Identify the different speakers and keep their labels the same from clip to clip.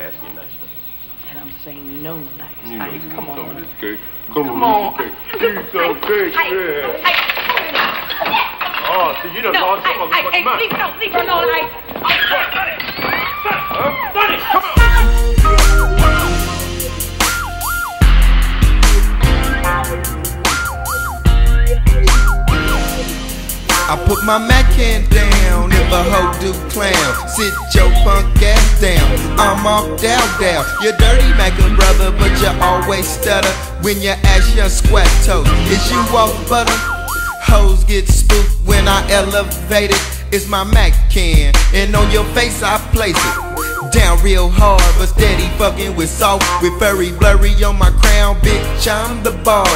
Speaker 1: I'm asking you nicely.
Speaker 2: And I'm saying no nice.
Speaker 1: You know
Speaker 2: Ike,
Speaker 1: you
Speaker 2: come
Speaker 1: want some of
Speaker 2: on.
Speaker 1: this cake. Come,
Speaker 2: Come
Speaker 1: on,
Speaker 2: on.
Speaker 1: eat some cake. Eat some cake, yeah. Oh, see, you done
Speaker 2: No,
Speaker 1: lost
Speaker 2: Ike,
Speaker 1: your
Speaker 2: Ike,
Speaker 1: motherfucking
Speaker 2: Ike,
Speaker 1: mind.
Speaker 2: leave her alone, leave her alone, Ike.
Speaker 1: Huh? Sonny, come on.
Speaker 3: I put my Mac can down if a hoe do clown. Sit your punk ass down. I'm off down down. You're dirty Mackin' brother, but you always stutter when you ask your squat toe. Is you off butter? Hoes get spooked when I elevate it. It's my Mac can, and on your face I place it. Down real hard, but steady fucking with salt. With furry blurry on my crown, bitch, I'm the boss.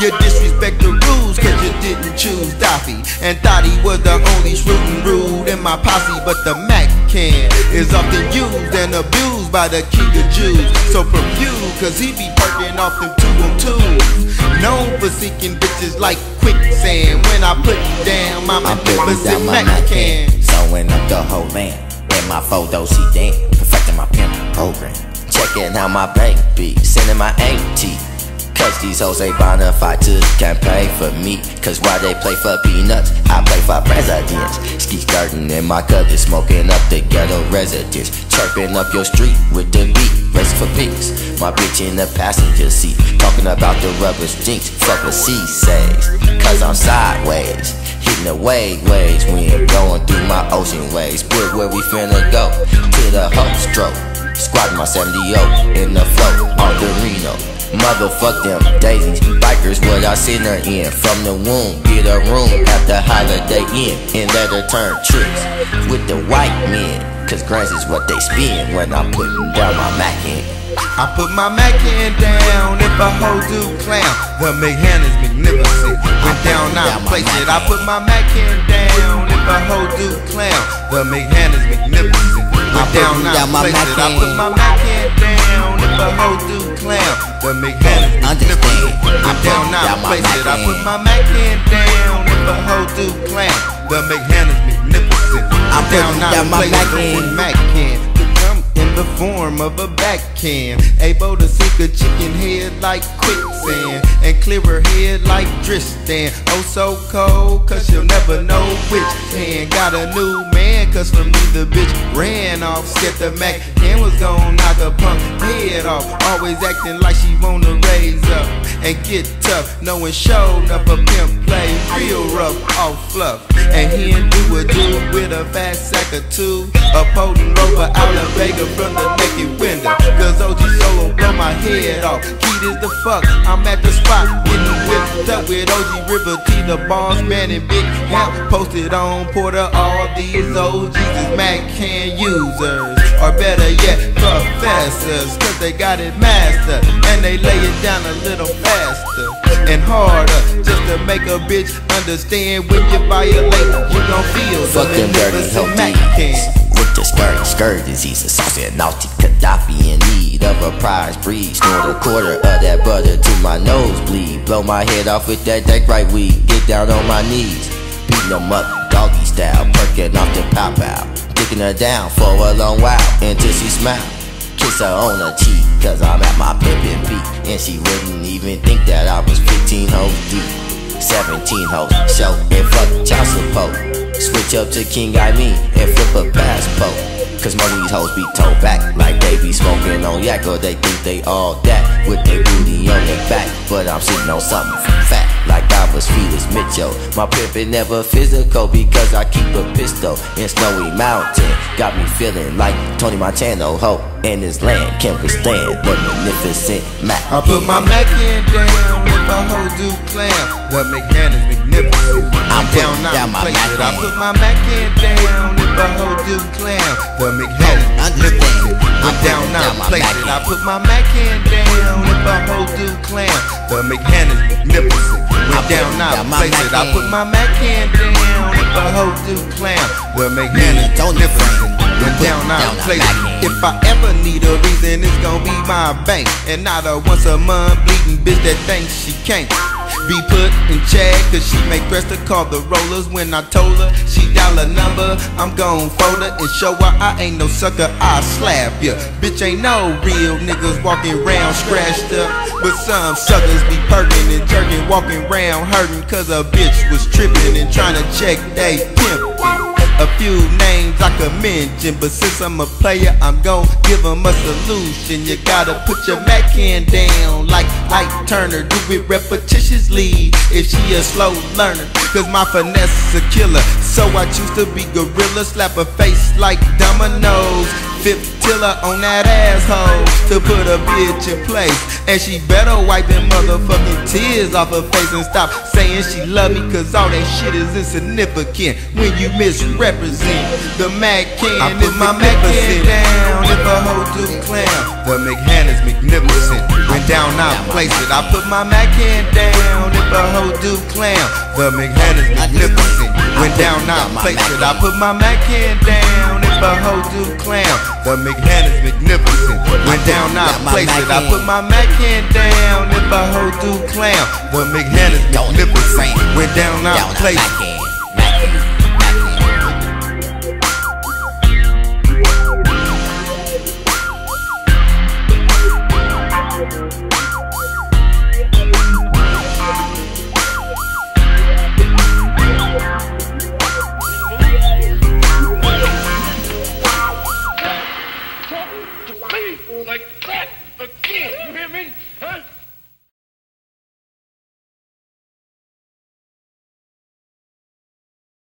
Speaker 3: You disrespect the rules, cause you didn't choose Daffy. And thought he was the only shooting rude in my posse, but the Mac can is often used and abused by the king of Jews. So perfume, cause he be perking off them two on twos. Known for seeking bitches like quicksand. When I put down my magnificent
Speaker 4: down my
Speaker 3: Mac can.
Speaker 4: can, sewing up the whole land. In my photo sedan, perfecting my pimp program. Checking how my bank be, sending my auntie. Cause these hoes ain't bonafide to campaign for me. Cause why they play for peanuts, I play for presidents. Ski skirting in my cousin, smoking up the ghetto residents. Chirping up your street with the beat, racing for peace. My bitch in the passenger seat, talking about the rubber stinks. Fuck what she says, cause I'm sideways. Hitting the wave waves when going through my ocean waves. Put where we finna go to the hope stroke. Squatting my 70 in the flow on the Reno. Motherfuck them daisies, bikers what I send her in From the womb, get a room at the holiday inn And let her turn tricks with the white men Cause grants is what they spend when I'm putting down my Mac in
Speaker 3: I put my Mac can down if a hoe do clown. The is magnificent. Went down,
Speaker 4: I
Speaker 3: place it. I put my Mac can down if a hoe do clown. The is magnificent. Went down, now
Speaker 4: down my Mac.
Speaker 3: I put my Mac can down if a hoe do clown. The magnificent.
Speaker 4: Understand.
Speaker 3: Went down,
Speaker 4: Down my
Speaker 3: place
Speaker 4: Mac
Speaker 3: it. I put my Mac can down if a hoe do clown. The McHan is magnificent.
Speaker 4: I'm
Speaker 3: Went down,
Speaker 4: down my Mac can.
Speaker 3: When Mac can come in the form of a backhand, able to sink a chicken head like quicksand and clear her head like Tristan. Oh, so cold, cause she'll never know which hand. Got a new man, cause from me the bitch ran off. Said the Mac and was gon' knock a punk head off. Always acting like she wanna raise up and get tough. Knowing showed up a pimp play real rough off fluff. And he and do a dude with a fast sack or two. A potent rover out of Vega from the naked window. Cause OG Solo blow my head off. Keith is the fuck. I'm at the spot getting whipped up with OG River T, the boss man and Big Posted on Porter, all these OGs is Mac can users. Or better yet, professors. Cause they got it mastered. And they lay it down a little faster and harder. Just to make a bitch understand when you violate, you gon' feel the
Speaker 4: Fuck them dirty
Speaker 3: Mac can.
Speaker 4: With the skirt, skirt disease, a saucy and naughty Gaddafi in need of a prize breed. Snort a quarter of that butter to my nose bleed. Blow my head off with that deck right weed. Get down on my knees, them up doggy style, perking off the pow pow. Dicking her down for a long while until she smile. Kiss her on her cheek, cause I'm at my pimpin' peak. And she wouldn't even think that I was 15 hoes deep. 17 hoes, show and fuck child support. Switch up to King I mean and flip a passport. Cause most of these hoes be told back like they be smoking on yak or they think they all that with their booty on their back. But I'm sitting on something fat like I was Felix Mitchell. My pimpin' never physical because I keep a pistol in snowy mountain. Got me feeling like Tony Montana, ho, and this land can't withstand the magnificent Mac.
Speaker 3: I put my Mac in down with my hoe do clown. The McHan is magnificent.
Speaker 4: I'm
Speaker 3: down,
Speaker 4: putting down my Mac.
Speaker 3: I put my Mac in down with my hoe do clown. The McHan is magnificent.
Speaker 4: I'm
Speaker 3: I'm down,
Speaker 4: my
Speaker 3: place it. I put my Mac in down if a hoe do clown. The McHan is magnificent. Went
Speaker 4: I'm
Speaker 3: down,
Speaker 4: putting
Speaker 3: now
Speaker 4: down my
Speaker 3: place it. I put my Mac in down if a hoe do clown. The McHan is
Speaker 4: Tony
Speaker 3: magnificent. Went down,
Speaker 4: the
Speaker 3: place it. If I ever need a reason, it's gonna be my bank. And not a once a month bleeding bitch that thinks she can't. Be put in check, cause she make threats to call the rollers. When I told her she dial a number, I'm gon' fold her and show her I ain't no sucker, I slap ya. Bitch ain't no real niggas walking round scratched up. But some suckers be perking and jerking, walking round hurting, cause a bitch was tripping and trying to check they pimpin'. A few names I could mention, but since I'm a player, I'm gon' give them a solution. You gotta put your Mac hand down like Ike Turner. Do it repetitiously if she a slow learner. Cause my finesse is a killer. So I choose to be gorilla, slap a face like dominoes. Fifth tiller on that asshole to put a bitch in place. And she better wipe them motherfucking tears off her face and stop saying she love me, cause all that shit is insignificant when you misrepresent the Mac can. I put my Mac can down if a hoe do clown. The McHan is magnificent. When down, I place it. I put my Mac can down hoe do clown. The McHan is magnificent. When down, I place it. I put my Mac can down if a hoe do clown. The McHan is magnificent. When down, I place it. I put my Mac can down if a hoe do clown. The McHan is magnificent. When down, I place it.